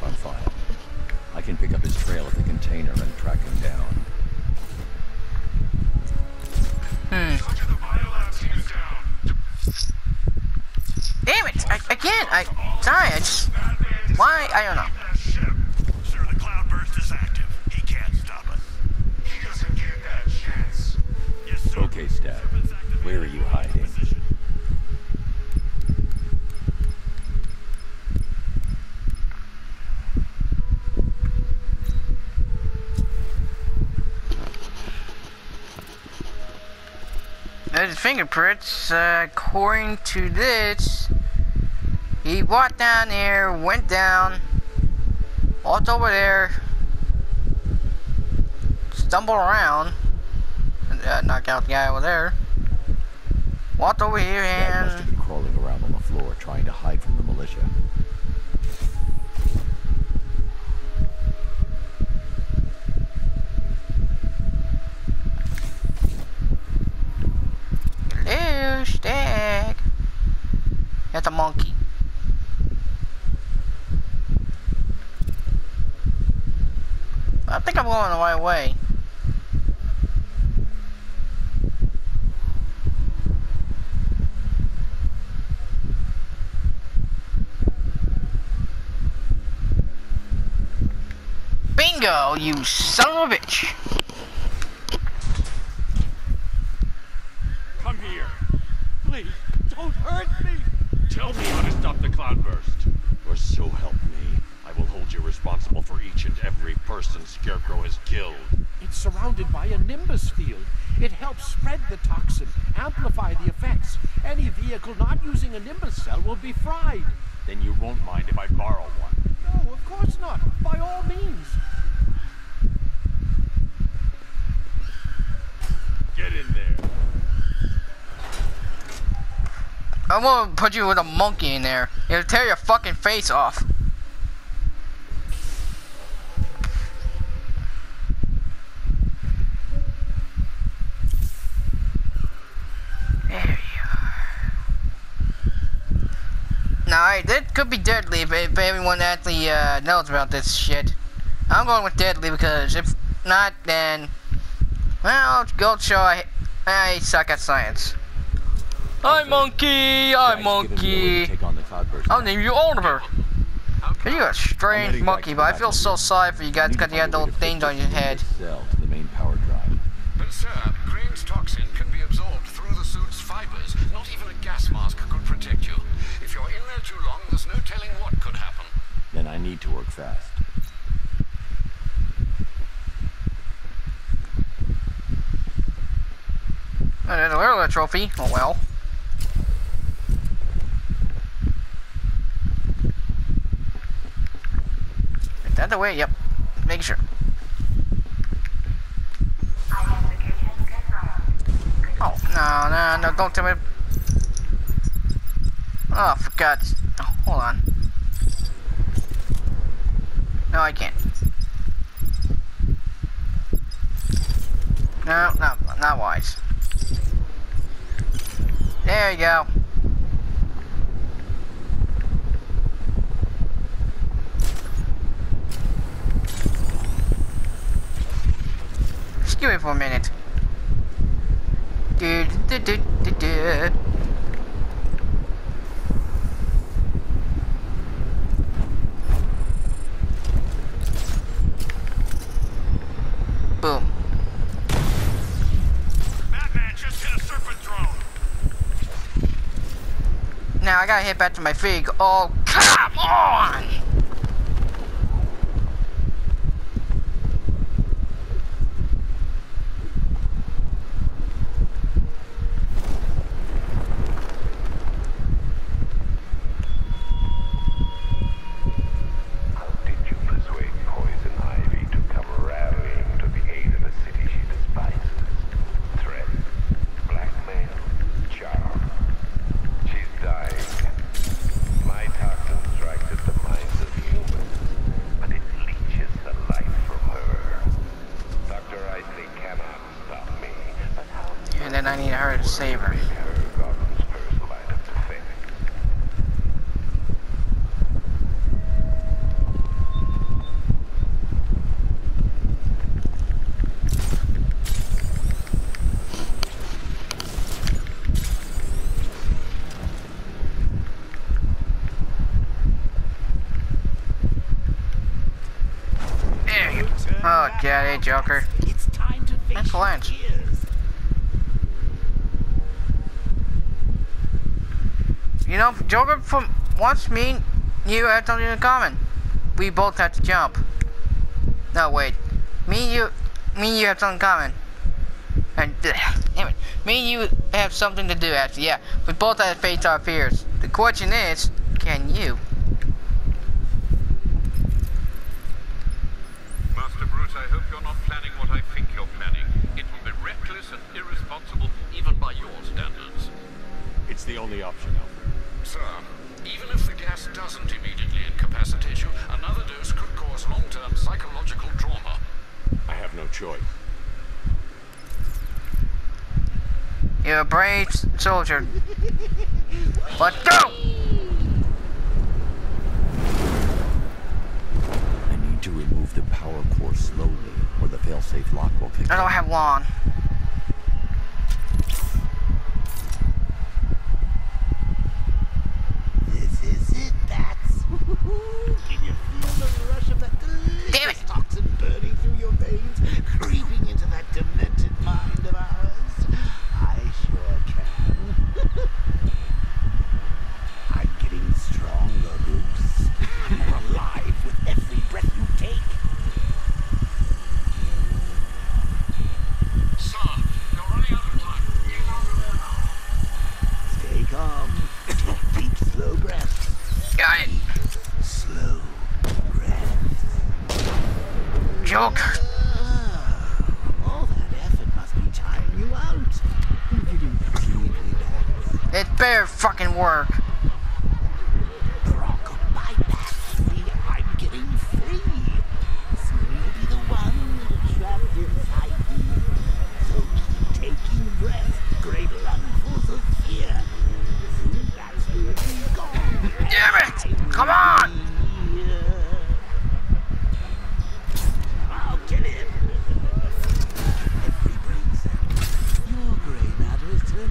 files on file. I can pick up his trail at the container and track him down. Hmm. Damn it! I, I can't! I... Sorry, I just... Why? I don't know. Sir, the cloudburst is active. He can't stop us. He doesn't get that chance. Yes, sir. Okay, Stagg. Where are you hiding? There's fingerprints. Uh, according to this, he walked down there, went down, walked over there, stumbled around, uh, knocked out the guy over there, walked over here Dad must have and been crawling around on the floor trying to hide from the militia. That's a monkey. I think I'm going the right way. Bingo, you son of a bitch. Come here. Please, don't hurt me. Tell me how to stop the cloudburst. Or so help me. I will hold you responsible for each and every person Scarecrow has killed. It's surrounded by a nimbus field. It helps spread the toxin, amplify the effects. Any vehicle not using a nimbus cell will be fried. Then you won't mind if I borrow one. No, of course not. By all means. Get in there. I'm gonna put you with a monkey in there. It'll tear your fucking face off. Now, that could be deadly if, if everyone actually uh, knows about this shit. I'm going with deadly because if not, then, well, go show I, I suck at science. Hi, monkey! Hi, Dad's given me a way to monkey! Take on the cloudburst. I'll name you Oliver. You're a I'm strange monkey, but I feel so sorry for you guys because you had find those to things on your head. To the main power drive. But sir, Crane's toxin can be absorbed through the suit's fibers. Not even a gas mask could protect you. If you're in there too long, there's no telling what could happen. Then I need to work fast. Oh, there's a little trophy. Oh well. The way? Yep. Make sure. Oh, no, no, no, don't tell me. Oh, for God's... Oh, hold on. No, I can't. No, no, not wise. There you go. Excuse me for a minute. Du. Boom. Batman just hit a serpent drone. Now I gotta hit back to my fig. Oh, come on! and. Oh, get Joker. It's time to That's lunch. Gears. You know, Joker from once me and you had something in common. We both had to jump. No, wait. Me and you, me and you have something in common. And, damn it. Me and you have something to do, actually, yeah. We both had to face our fears. The question is, can you? You're a brave soldier. Let's go! I need to remove the power core slowly, or the failsafe lock will kick. I don't have long.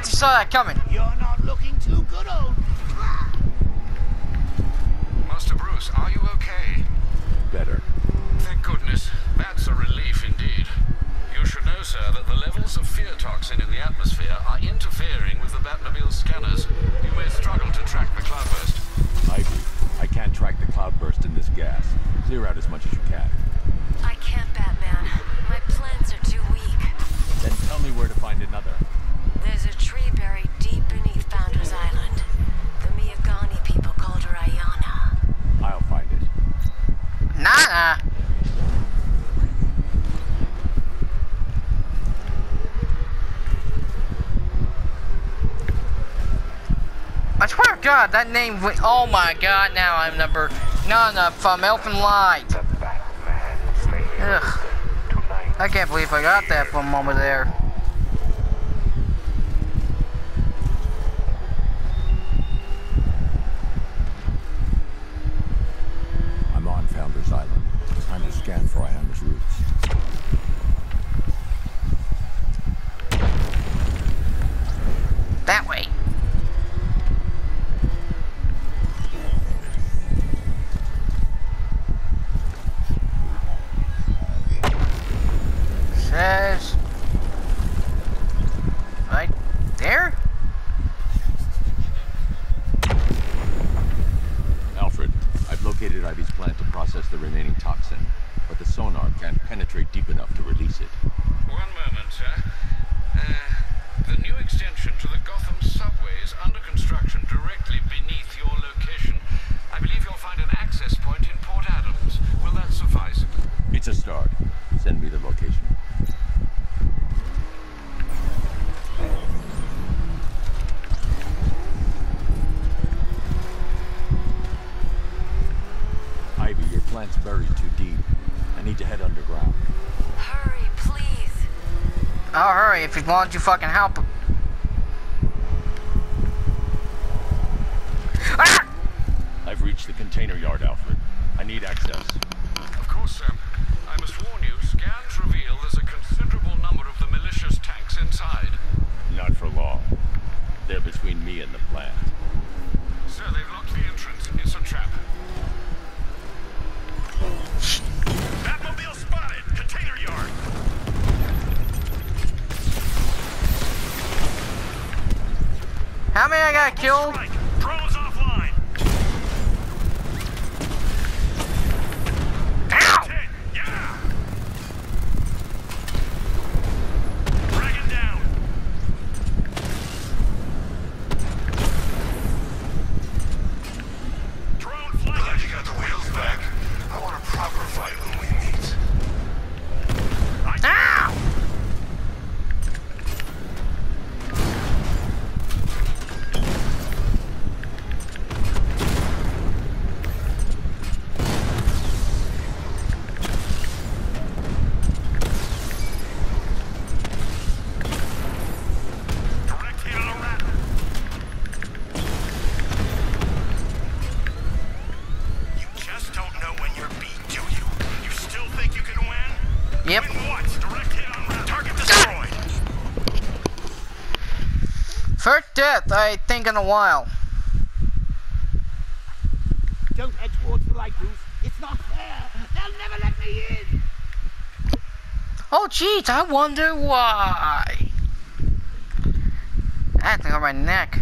had to saw that coming. You're not looking too good, old. Master Bruce, are you okay? Better. Thank goodness. That's a relief indeed. You should know, sir, that the levels of fear toxin in the atmosphere are interfering with the Batmobile scanners. swear to God, that name, oh my God, now I'm number none up from Elfin Light. Ugh. I can't believe I got that for a moment there. says I'll hurry if you want to fucking help. Ah! I've reached the container yard, Alfred. I need access. Of course, Sam. I must warn you, scans reveal there's a considerable number of the militia tanks inside. Not for long. They're between me and the plant. Sir, they've got killed? First death, I think, in a while. Don't head towards the light, Bruce. It's not fair. They'll never let me in. Oh, jeez, I wonder why. That thing on my neck.